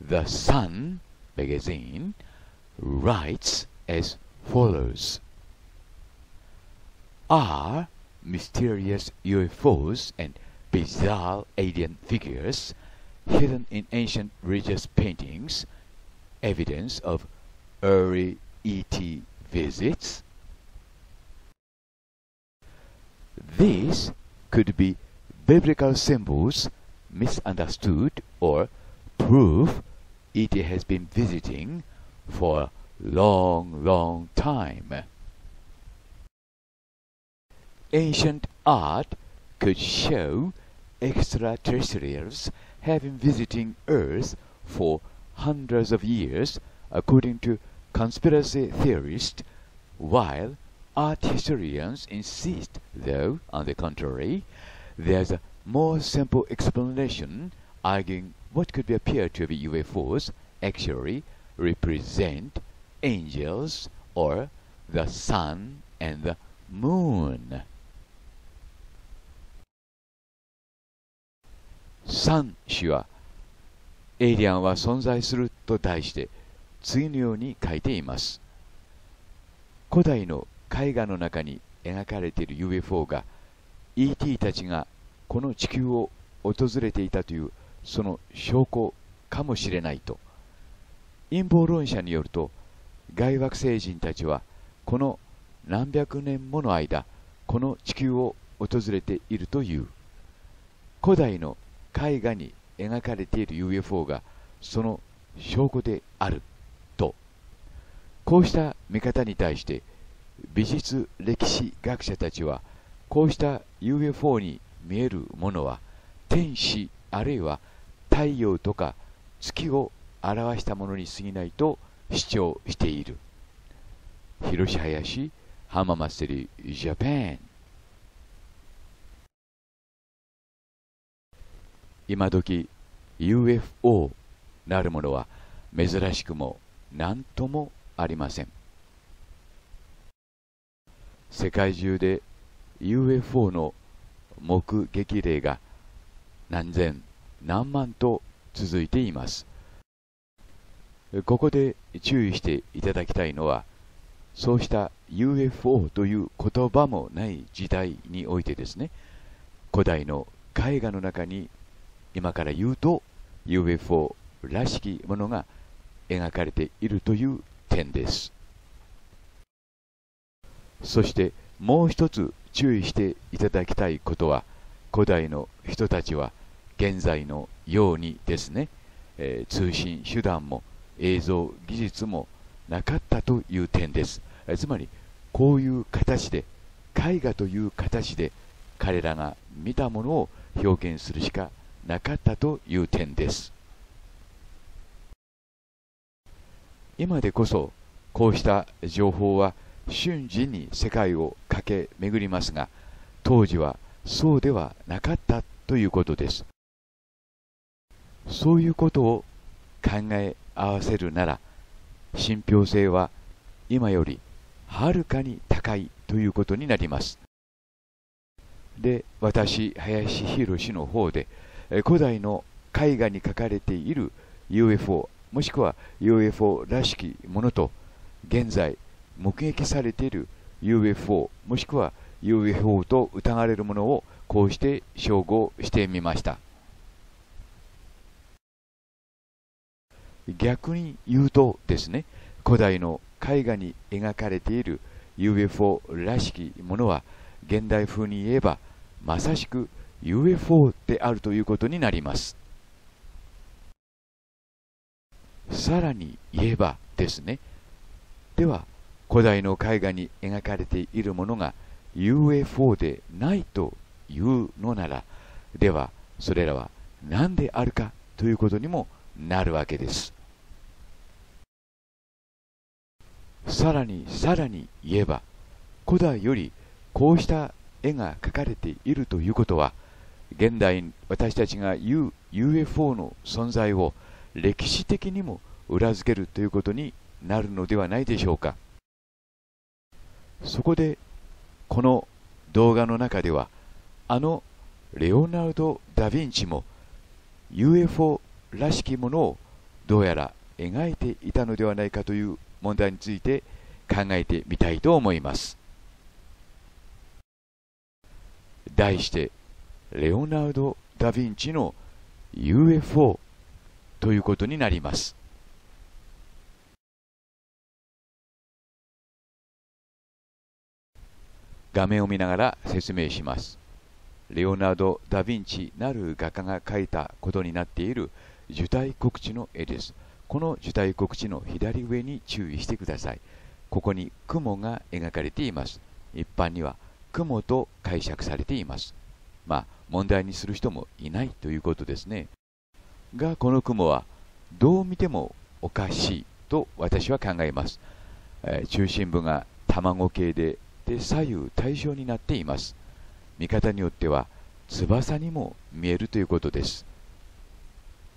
The Sun magazine writes as follows Are mysterious UFOs and bizarre alien figures hidden in ancient religious paintings evidence of early ET visits? These could be biblical symbols misunderstood or proof it has been visiting for a long, long time. Ancient art could show extraterrestrials been visiting Earth for hundreds of years, according to conspiracy theorists, while art historians insist, though, on the contrary, there's a more simple explanation arguing what could appear to be UFOs actually represent angels or the sun and the moon. 三氏はエイリアンは存在すると題して次のように書いています古代の絵画の中に描かれている UFO が ET たちがこの地球を訪れていたというその証拠かもしれないと。陰謀論者によると外惑星人たちはこの何百年もの間この地球を訪れているという。古代の絵画に描かれている UFO がその証拠であると。こうした見方に対して美術歴史学者たちはこうした UFO に見えるものは天使あるいは太陽とか月を表したものに過ぎないと主張している。広し林浜祭りジャパン今時 UFO なるものは珍しくも何ともありません。世界中で UFO の目撃例が何千何万と続いています。ここで注意していただきたいのはそうした UFO という言葉もない時代においてですね古代の絵画の中に今から言うと UFO らしきものが描かれているという点です。そしてもう一つ注意していただきたいことは古代の人たちは現在のようにですね、えー、通信手段も映像技術もなかったという点です、えー、つまりこういう形で絵画という形で彼らが見たものを表現するしかなかったという点です。今でこそこうした情報は瞬時に世界を駆け巡りますが当時はそうではなかったということです。そういうことを考え合わせるなら信憑性は今よりはるかに高いということになります。で私林博の方で古代の絵画に描かれている UFO もしくは UFO らしきものと現在目撃されている UFO もしくは UFO と疑われるものをこうして照合してみました。逆に言うとですね古代の絵画に描かれている UFO らしきものは現代風に言えばまさしく UFO であるということになります。さらに言えばですねでは古代の絵画に描かれているものが UFO でないというのならではそれらは何であるかということにもなるわけです。さらにさらに言えば古代よりこうした絵が描かれているということは現代私たちが言う UFO の存在を歴史的にも裏付けるということになるのではないでしょうか。そこでこの動画の中ではあのレオナルド・ダ・ヴィンチも UFO らしきものをどうやら描いていたのではないかという問題について考えてみたいと思います。題してレオナルド・ダ・ヴィンチの UFO ということになります。画面を見ながら説明します。レオナルド・ダ・ヴィンチなる画家が描いたことになっている受胎告知の絵です。この受胎告知の左上に注意してください。ここに雲が描かれています。一般には雲と解釈されています。まあ問題にする人もいないということですね。がこの雲はどう見てもおかしいと私は考えます、えー、中心部が卵系でで左右対称になっています。見方によっては翼にも見えるということです。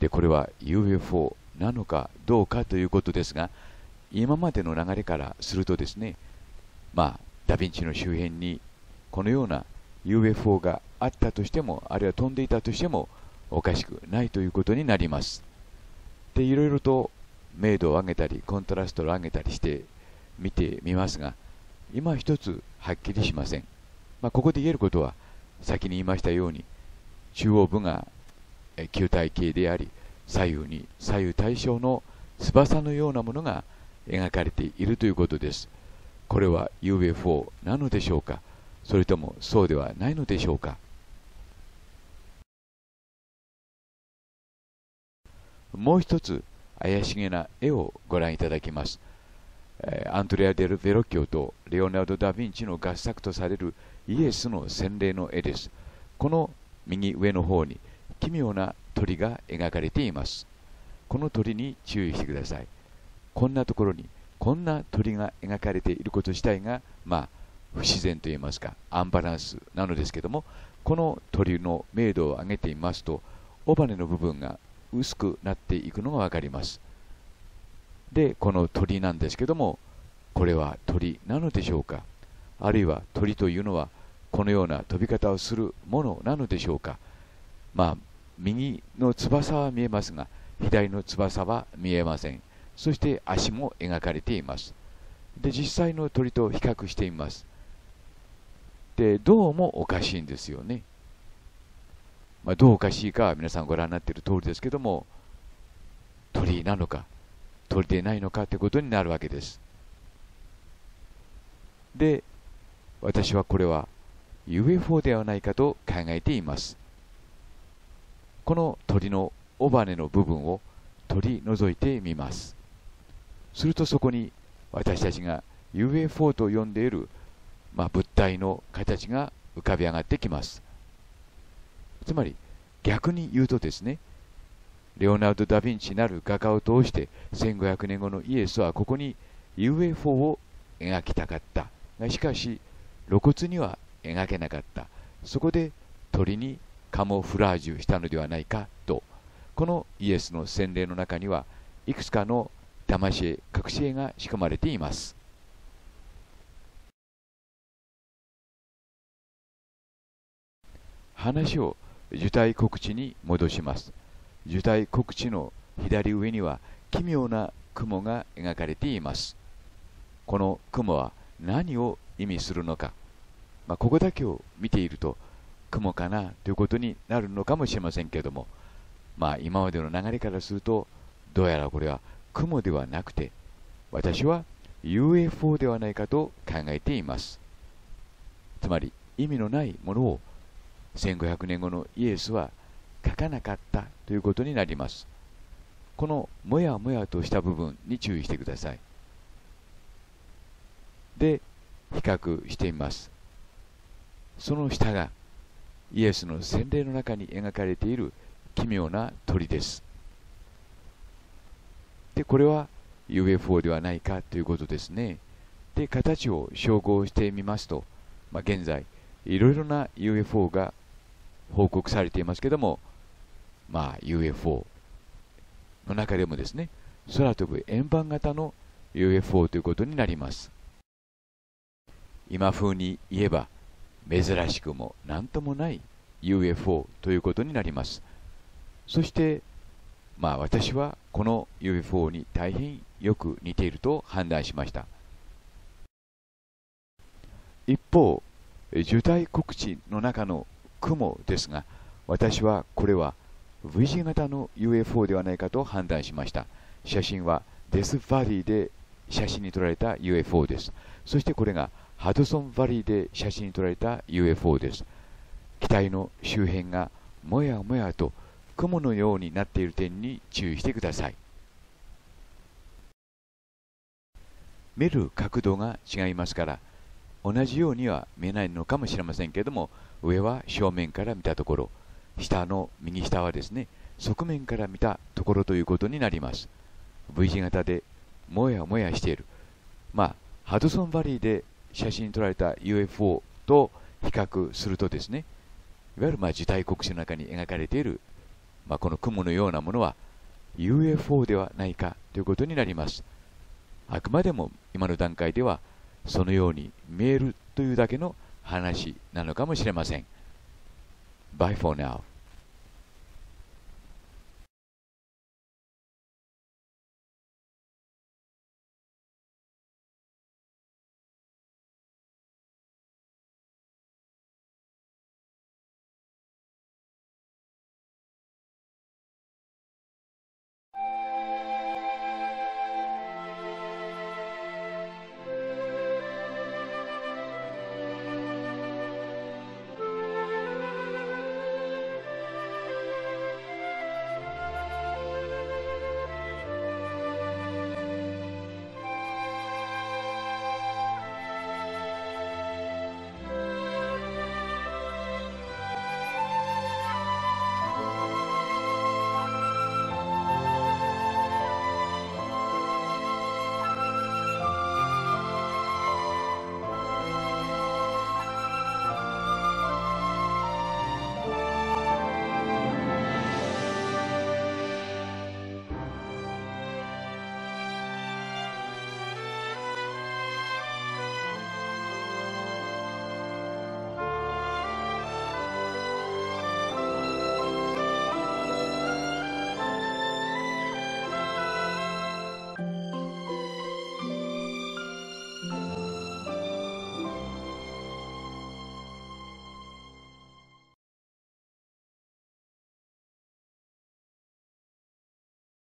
でこれは UFO なのかどうかということですが今までの流れからするとですねまあダヴィンチの周辺にこのような UFO があったとしてもあるいは飛んでいたとしてもおかしくないということになります。でいろいろと明度を上げたりコントラストを上げたりして見てみますが今一つはっきりしません、まあ、ここで言えることは先に言いましたように中央部が球体系であり左右に左右対称の翼のようなものが描かれているということです。これは UFO なのでしょうか？それともそうではないのでしょうか？もう一つ怪しげな絵をご覧いただきます。アントレア・デル・ベロッキオとレオナルド・ダ・ヴィンチの合作とされるイエスの洗礼の絵です。この右上の方に奇妙な鳥が描かれています。この鳥に注意してください。こんなところにこんな鳥が描かれていること自体がまあ不自然といいますかアンバランスなのですけどもこの鳥の明度を上げてみますと尾羽の部分が薄くなっていくのが分かります。でこの鳥なんですけどもこれは鳥なのでしょうか？あるいは鳥というのはこのような飛び方をするものなのでしょうか？まあ右の翼は見えますが左の翼は見えません。そして足も描かれています。で実際の鳥と比較してみます。でどうもおかしいんですよね、まあ、どうおかしいかは皆さんご覧になっている通りですけども鳥なのか鳥でないのかということになるわけです。で私はこれは UFO ではないかと考えています。この鳥の尾羽の部分を取り除いてみます。するとそこに私たちが UFO と呼んでいる、まあ、物体の形が浮かび上がってきます。つまり逆に言うとですねレオナルド・ダ・ヴィンチなる画家を通して1500年後のイエスはここに UFO を描きたかった。がしかし露骨には描けなかった。そこで鳥にカモフラージュしたのではないかと。このイエスの洗礼の中にはいくつかの騙し絵隠し絵が仕込まれています。話を受胎告知に戻します。受胎告知の左上には奇妙な雲が描かれています。この雲は何を意味するのか、まあ、ここだけを見ていると雲かなということになるのかもしれませんけれどもまあ今までの流れからするとどうやらこれは雲ではなくて私は UFO ではないかと考えています。つまり意味のないものを1500年後のイエスは書かなかったということになります。このもやもやとした部分に注意してください。で比較してみます。その下がイエスの洗礼の中に描かれている奇妙な鳥ですでこれは UFO ではないかということですね。で形を照合してみますと、まあ、現在いろいろな UFO が報告されていますけども、まあ、UFO の中でもですね空飛ぶ円盤型の UFO ということになります今風に言えば珍しくも何ともない UFO ということになります。そしてまあ私はこの UFO に大変よく似ていると判断しました。一方受胎告知の中の雲ですが私はこれは V 字型の UFO ではないかと判断しました。写真はデスバリーで写真に撮られた UFO です。そしてこれがハドソンバリーで写真に撮られた UFO です。機体の周辺がもやもやと雲のようになっている点に注意してください。見る角度が違いますから同じようには見えないのかもしれませんけれども上は正面から見たところ下の右下はですね側面から見たところということになります。V 字型でもやもやしている。まあハドソンバリーで写真に撮られた UFO と比較するとですねいわゆるまあ受胎国史の中に描かれている、まあ、この雲のようなものは UFO ではないかということになりますあくまでも今の段階ではそのように見えるというだけの話なのかもしれません。Bye for now.